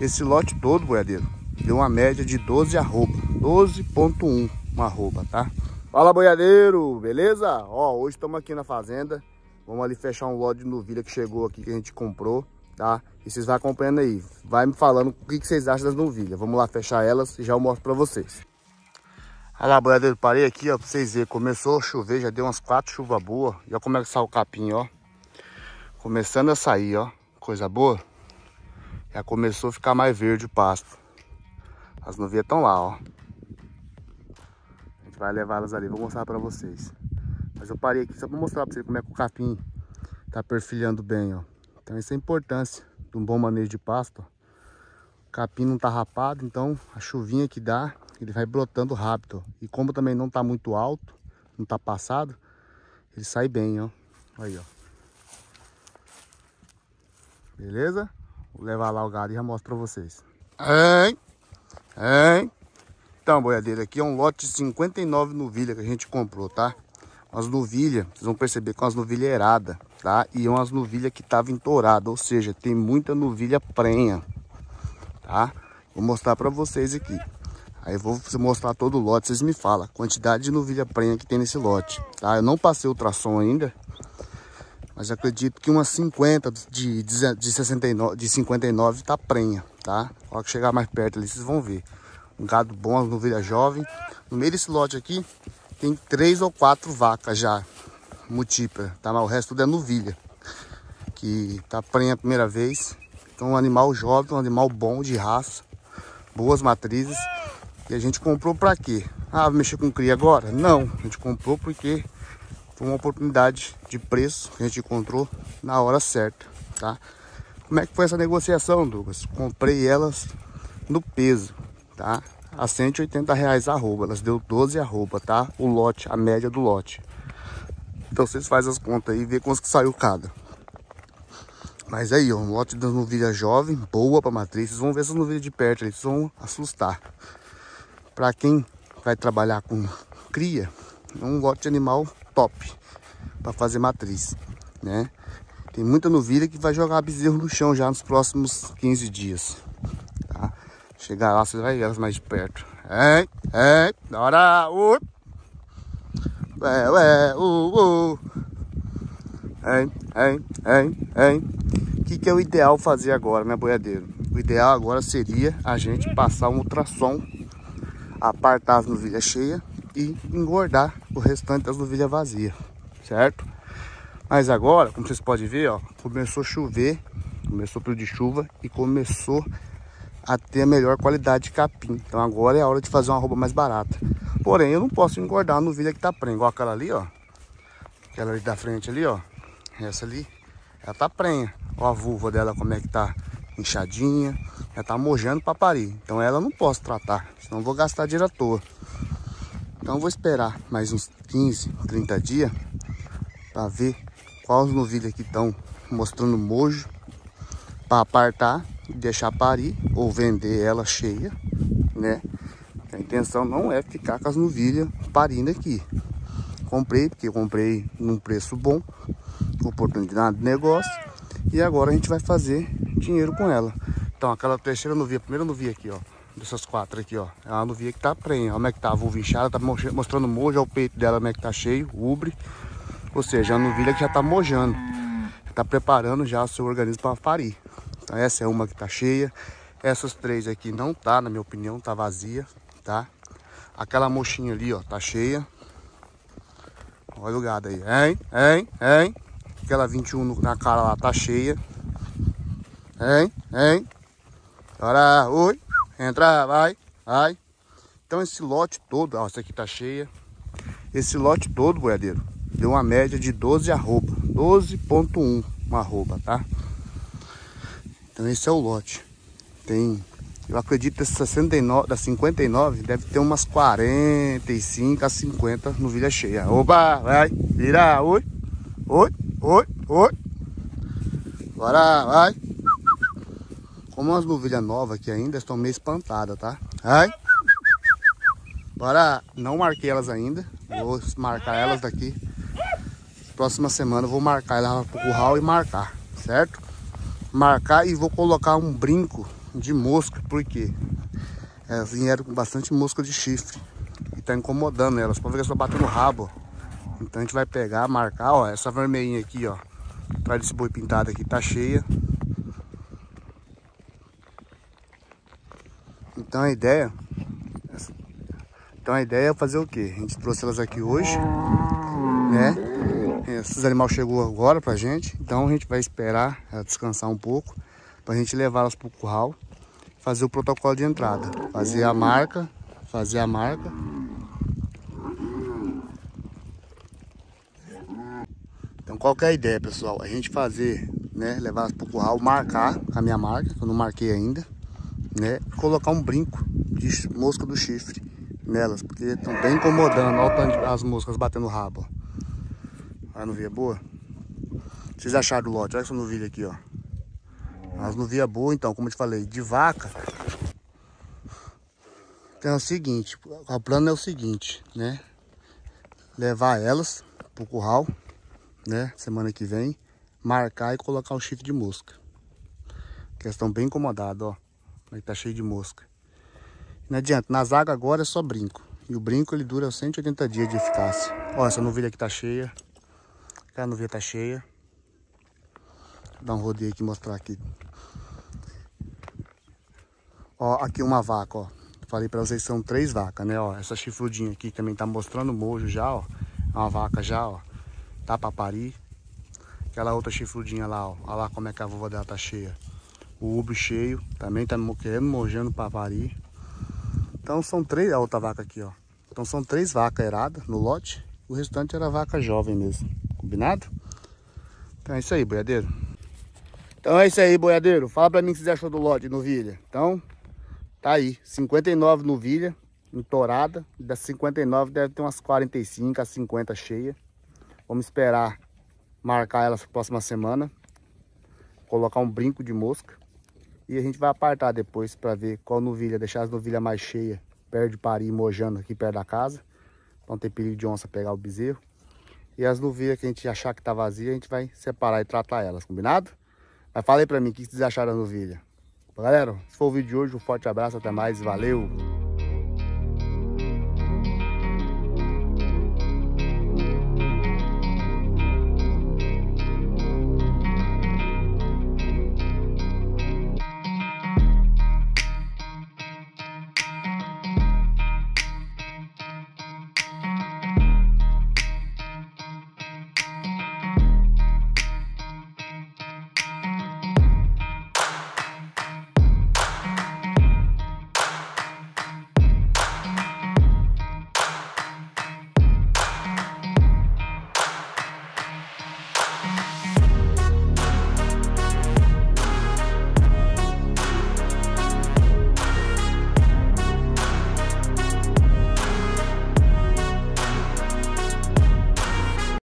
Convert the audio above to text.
Esse lote todo, boiadeiro, deu uma média de 12 arroba. 12.1 uma arroba, tá? Fala, boiadeiro, beleza? Ó, hoje estamos aqui na fazenda. Vamos ali fechar um lote de novilha que chegou aqui, que a gente comprou, tá? E vocês vão acompanhando aí. Vai me falando o que, vocês acham das novilhas. Vamos lá fechar elas e já eu mostro pra vocês. Olha lá, boiadeiro, parei aqui, ó, pra vocês verem. Começou a chover, já deu umas quatro chuvas boas. Olha como é o capim, ó. Começando a sair, ó. Coisa boa. Já começou a ficar mais verde o pasto. As novilhas estão lá, ó. A gente vai levá-las ali, vou mostrar pra vocês. Mas eu parei aqui só pra mostrar pra vocês como é que o capim tá perfilhando bem, ó. Então essa é a importância de um bom manejo de pasto, ó. O capim não tá rapado, então a chuvinha que dá, ele vai brotando rápido. E como também não tá muito alto, não tá passado, ele sai bem, ó. Aí, ó. Beleza? Vou levar lá o gado e já mostro pra vocês. Hein? Hein? Então, boiadeiro, aqui é um lote de 59 novilhas que a gente comprou, tá? Umas novilhas, vocês vão perceber que é umas novilhas eradas, tá? E umas novilhas que estavam entouradas, ou seja, tem muita novilha prenha, tá? Vou mostrar pra vocês aqui. Aí eu vou mostrar todo o lote, vocês me falam a quantidade de novilha prenha que tem nesse lote, tá? Eu não passei o ultrassom ainda, mas acredito que umas 50 de, de, de, 69, de 59 tá prenha, tá? A hora que chegar mais perto ali, vocês vão ver. Um gado bom, as novilhas jovens. No meio desse lote aqui, tem três ou quatro vacas já múltiplas, tá? Mas o resto tudo é novilha. Que tá prenha a primeira vez. Então um animal jovem, um animal bom, de raça. Boas matrizes. E a gente comprou pra quê? Ah, mexer com cria agora? Não, a gente comprou porque foi uma oportunidade de preço que a gente encontrou na hora certa, tá? Como é que foi essa negociação, Douglas? Comprei elas no peso, tá? A 180 reais arroba, elas deu 12 arroba, tá? O lote, a média do lote. Então vocês fazem as contas aí e vê quanto que saiu cada. Mas aí, ó, um lote das novilhas jovem, boa pra matriz. Vocês vão ver essas novilhas de perto, eles vão assustar. Pra quem vai trabalhar com cria, um lote de animal top para fazer matriz, né? Tem muita novilha que vai jogar bezerro no chão já nos próximos 15 dias, tá? Chegar lá, você vai ver elas mais de perto. É, é, hora, ui. Ué, ué, uh, uh. Hein, hein, hein, hein. O que, que é o ideal fazer agora, né, boiadeiro? O ideal agora seria a gente passar um ultrassom, apartar as novilhas cheias e engordar o restante das novilhas vazias, certo? Mas agora, como vocês podem ver, ó, começou a chover, começou o período de chuva e começou a ter a melhor qualidade de capim. Então agora é a hora de fazer uma roupa mais barata. Porém, eu não posso engordar a novilha que tá prenha, igual aquela ali, ó. Aquela ali da frente ali, ó. Essa ali, ela tá prenha. Ó a vulva dela como é que tá inchadinha. Ela tá mojando para parir. Então ela eu não posso tratar, senão eu vou gastar dinheiro à toa. Então vou esperar mais uns 15, 30 dias para ver quais novilhas que estão mostrando mojo para apartar e deixar parir ou vender ela cheia, né? A intenção não é ficar com as novilhas parindo aqui. Comprei porque eu comprei num preço bom, oportunidade de negócio e agora a gente vai fazer dinheiro com ela. Então aquela terceira novilha, primeira novilha aqui, ó dessas quatro aqui, ó. É uma novilha que tá prenha. Como é que tá a vulva inchada, tá mostrando mojo, olha o peito dela como é que tá cheio, ubre. Ou seja, é uma novilha que já tá mojando. Já tá preparando já o seu organismo para parir. Então essa é uma que tá cheia. Essas três aqui não tá, na minha opinião, tá vazia, tá? Aquela mochinha ali, ó, tá cheia. Olha o gado aí, hein, hein, hein. Aquela 21 na cara lá tá cheia. Hein, hein. Agora, oi. Entra, vai, vai. Então esse lote todo, ó, essa aqui tá cheia. Esse lote todo, boiadeiro, deu uma média de 12 arroba. 12.1 uma arroba, tá? Então esse é o lote. Tem, eu acredito que 69, da 59 deve ter umas 45 a 50 novilha cheia. Oba, vai, vira, oi, oi, oi, oi. Bora, vai. Como as novilhas novas aqui ainda estão meio espantadas, tá? Ai. Bora, não marquei elas ainda. Vou marcar elas daqui. Próxima semana eu vou marcar elas pro curral e marcar, certo? Marcar e vou colocar um brinco de mosca, porque elas vieram com bastante mosca de chifre e tá incomodando elas. Pode ver que só batendo no rabo. Então a gente vai pegar, marcar, ó, essa vermelhinha aqui, ó, atrás desse boi pintado aqui tá cheia. Então a ideia, então a ideia é fazer o que? A gente trouxe elas aqui hoje, né? Esses animais chegou agora pra gente, então a gente vai esperar ela descansar um pouco pra gente levá-las pro curral, fazer o protocolo de entrada, fazer a marca, fazer a marca. Então qual que é a ideia, pessoal? A gente fazer, né, levar elas pro curral, marcar a minha marca, que eu não marquei ainda, né, colocar um brinco de mosca do chifre nelas, porque estão bem incomodando, olha o tanto as moscas batendo o rabo, ó. A nuvinha boa? Vocês acharam do lote? Olha essa novilha aqui, ó. As novilhas boas, então, como eu te falei, de vaca. Então é o seguinte, o plano é o seguinte, né? Levar elas pro curral, né? Semana que vem. Marcar e colocar o chifre de mosca. Que estão bem incomodadas, ó. Aí tá cheio de mosca. Não adianta, na zaga agora é só brinco. E o brinco ele dura 180 dias de eficácia. Ó, essa novilha aqui tá cheia. A novilha tá cheia. Vou dar um rodeio aqui mostrar aqui. Ó, aqui uma vaca, ó. Falei pra vocês, são três vacas, né, ó. Essa chifrudinha aqui também tá mostrando mojo já, ó. É uma vaca já, ó. Tá pra parir. Aquela outra chifrudinha lá, ó. Olha lá como é que a vovó dela tá cheia. O ubo cheio, também tá querendo mojando pra parir. Então são três, a outra vaca aqui, ó. Então são três vacas eradas no lote. O restante era vaca jovem mesmo. Combinado? Então é isso aí, boiadeiro. Então é isso aí, boiadeiro. Fala pra mim o que você achou do lote novilha. Então, tá aí. 59 novilha, entorada. Das 59 deve ter umas 45 a 50 cheia. Vamos esperar marcar elas pra próxima semana. Colocar um brinco de mosca. E a gente vai apartar depois pra ver qual novilha. Deixar as novilhas mais cheias, perto de parir, mojando aqui perto da casa. Não ter perigo de onça pegar o bezerro. E as novilhas que a gente achar que tá vazia, a gente vai separar e tratar elas, combinado? Mas fala aí pra mim, o que vocês acharam da novilha? Galera, se for o vídeo de hoje, um forte abraço, até mais, valeu!